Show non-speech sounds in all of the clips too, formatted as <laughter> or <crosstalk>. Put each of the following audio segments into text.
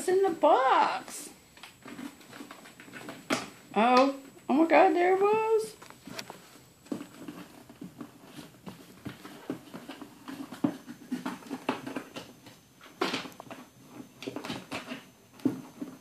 What's in the box? Oh, oh my God, there it was.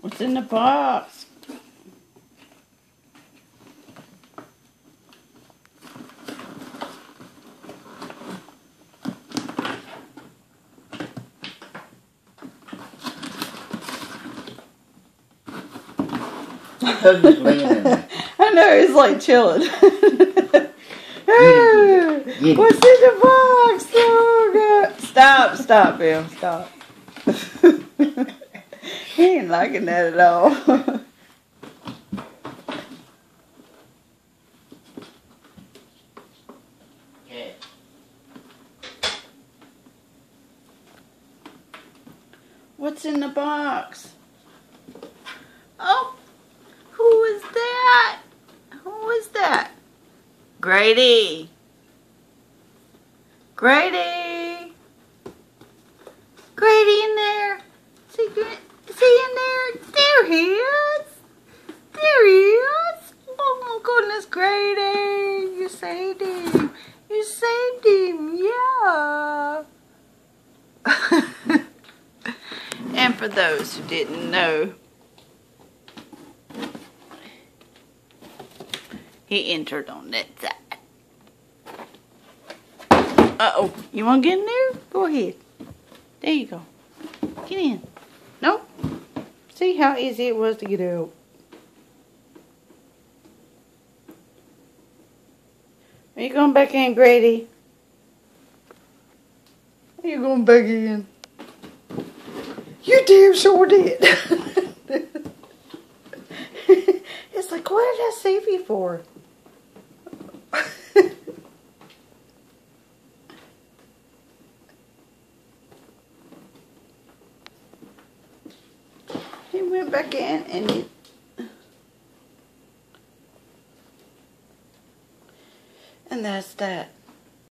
What's in the box? I'm just laying in there. <laughs> I know, it's like chilling. <laughs> get. What's in the box? Oh, God. Stop, stop, Bill, stop. <laughs> he ain't liking that at all. What's in the box? Oh, who is that? Who is that? Grady. Grady. Grady in there. Is he in there? There he is. There he is. Oh my goodness, Grady. You saved him. You saved him. Yeah. <laughs> And for those who didn't know, he entered on that side. Uh-oh. You want to get in there? Go ahead. There you go. Get in. Nope. See how easy it was to get out. Are you going back in, Grady? Are you going back in? You damn sure did. <laughs> it's like, what did I save you for? He went back in and he, and that's that.